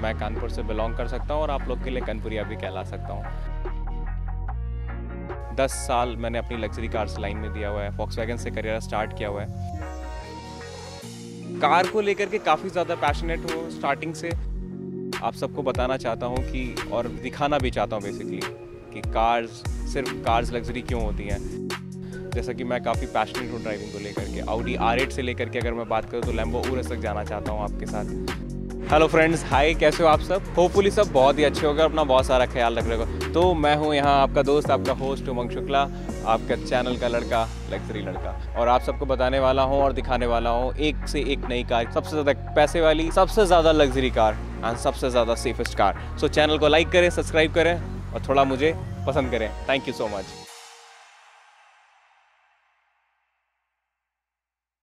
मैं कानपुर से बिलोंग कर सकता हूँ और आप लोग के लिए कनपुरिया भी कहला सकता हूँ। दस साल मैंने अपनी लग्जरी कार्स लाइन में दिया हुआ है। फॉक्स से करियर स्टार्ट किया हुआ है। कार को लेकर के काफ़ी ज़्यादा पैशनेट हूँ स्टार्टिंग से। आप सबको बताना चाहता हूँ कि और दिखाना भी चाहता हूँ बेसिकली कि कार्स सिर्फ़ कार्स लग्जरी क्यों होती हैं? जैसा कि मैं काफ़ी पैशनेट हूँ ड्राइविंग को लेकर के। आउडी आर से लेकर के अगर मैं बात करूँ तो लैम्बो ऊरस तक जाना चाहता हूँ आपके साथ। हेलो फ्रेंड्स हाय कैसे हो आप सब? होपफुली सब बहुत ही अच्छे होगा अपना बहुत सारा ख्याल रख रहे हो तो मैं हूँ यहाँ आपका दोस्त, आपका होस्ट उमंग शुक्ला, आपका चैनल का लड़का लग्जरी लड़का। और आप सबको बताने वाला हूँ और दिखाने वाला हूँ एक से एक नई कार, सबसे ज़्यादा पैसे वाली, सबसे ज़्यादा लग्जरी कार एंड सबसे ज़्यादा सेफेस्ट कार सो चैनल को लाइक करें सब्सक्राइब करें और थोड़ा मुझे पसंद करें। Thank you so much